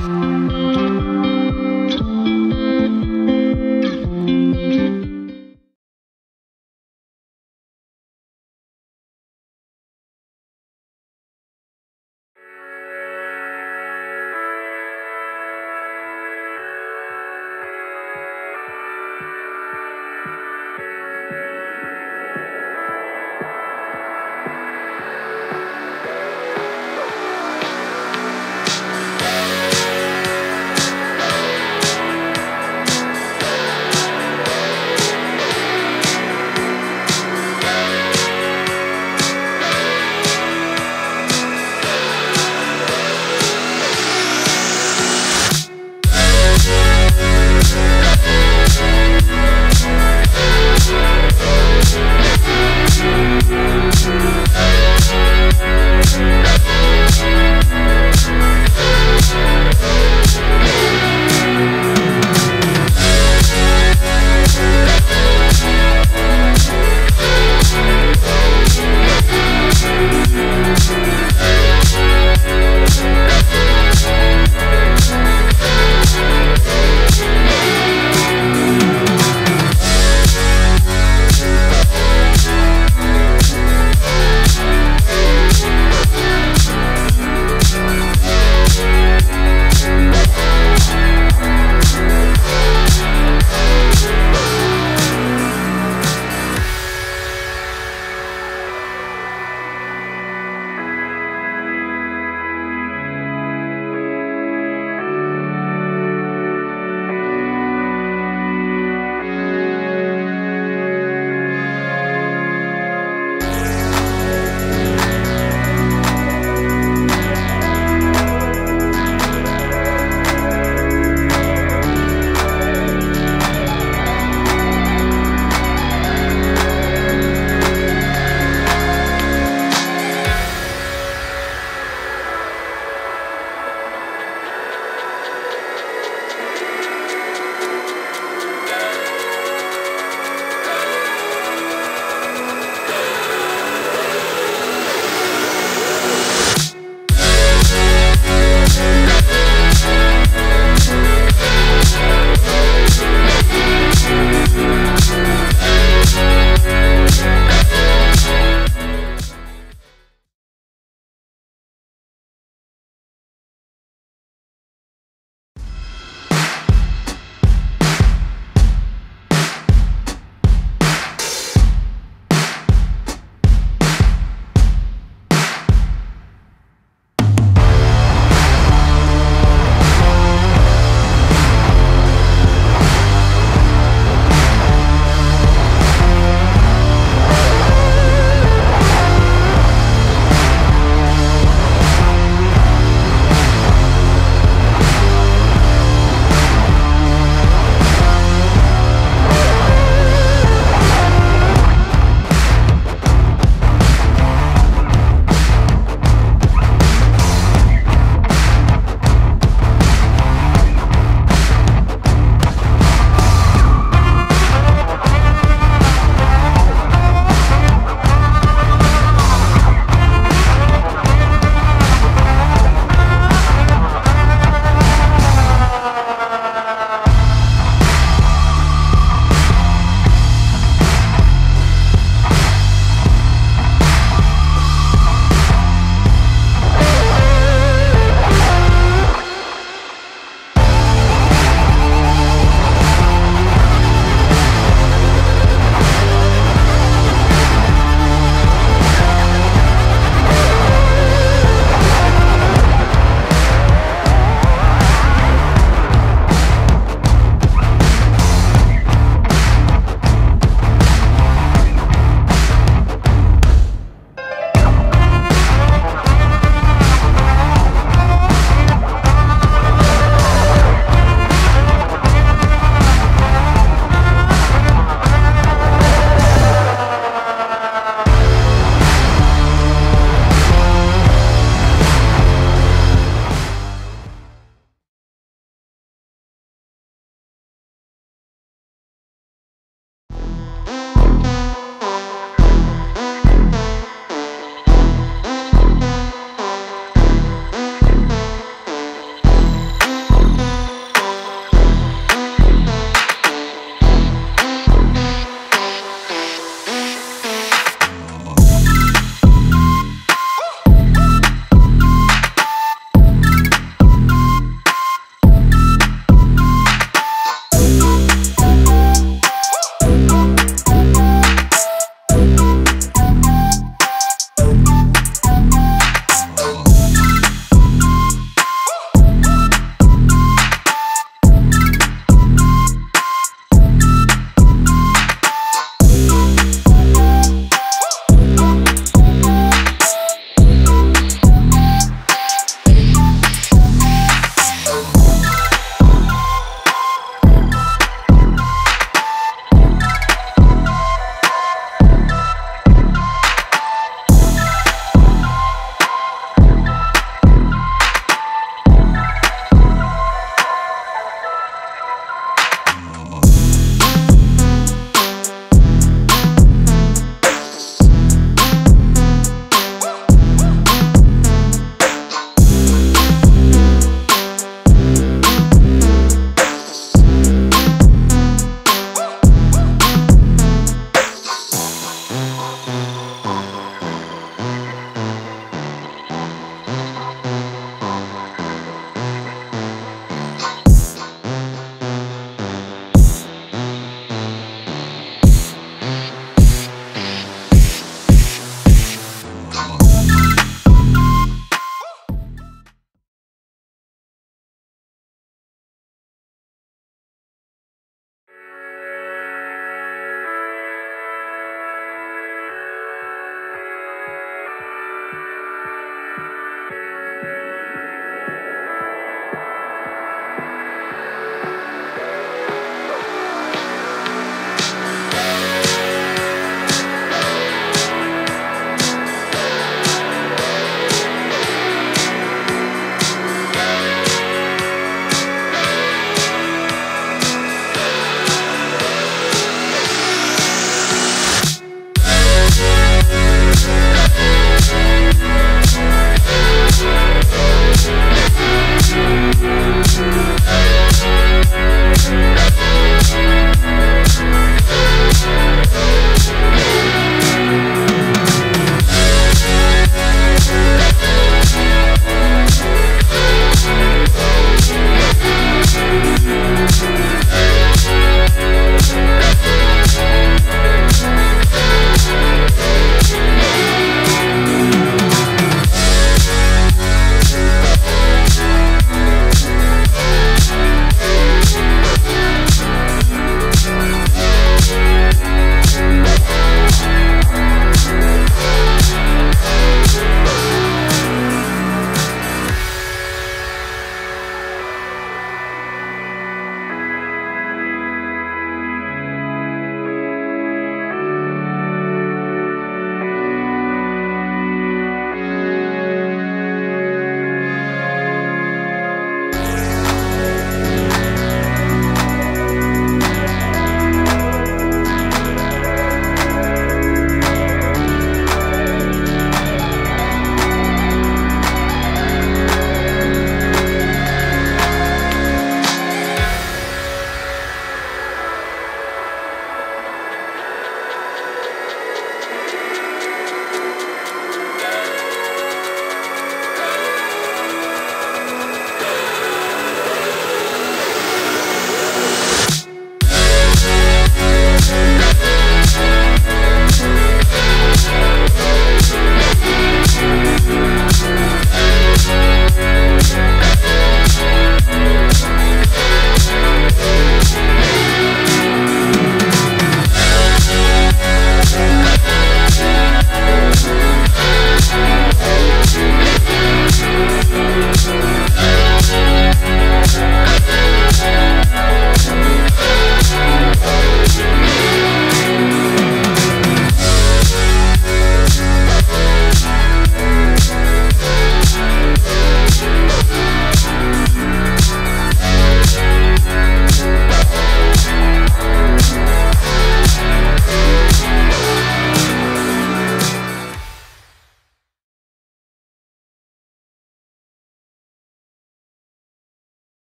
Bye.